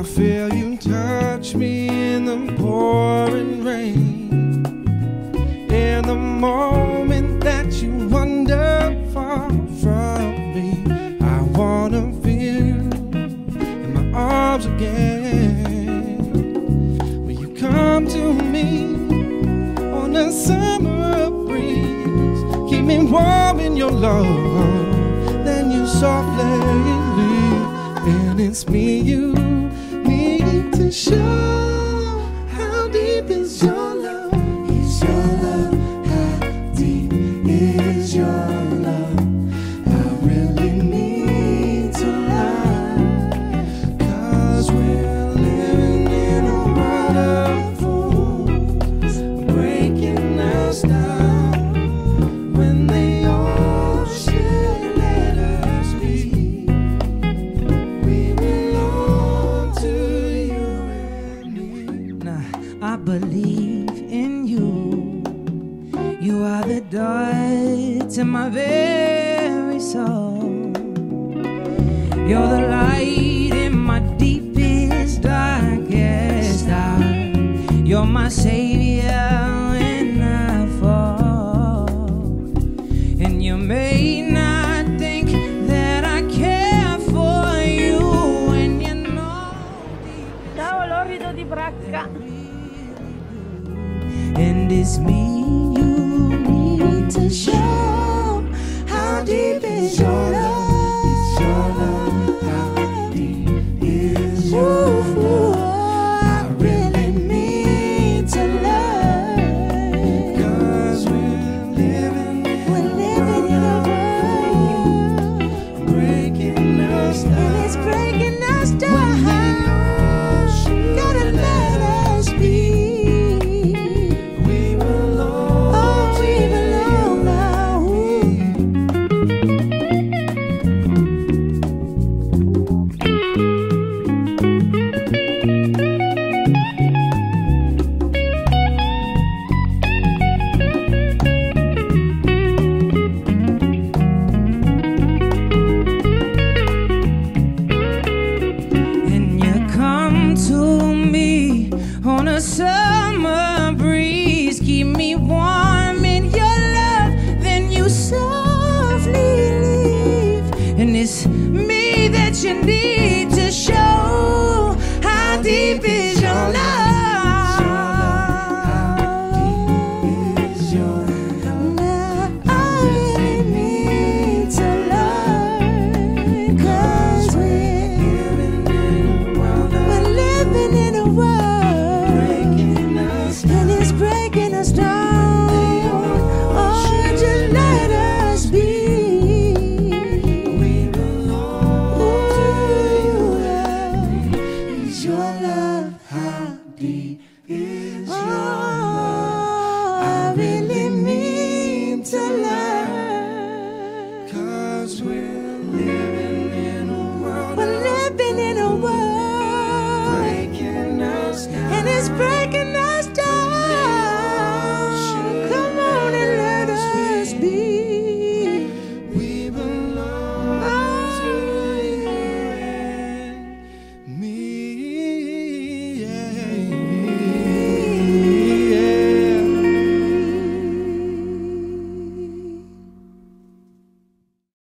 I feel you touch me in the pouring rain. In the moment that you wander far from me, I wanna feel you in my arms again. Will you come to me on a summer breeze? Keep me warm in your love, then you softly leave, and it's me you to show. I believe in you. You are the door to my very soul. You're the light in my deepest, darkest hour. You're my savior it's me you need to show. on a summer breeze. Keep me warm in your love, then you softly leave. And it's me that you need to show how deep it is. happy is your love. I really mean to learn. Cause we're living.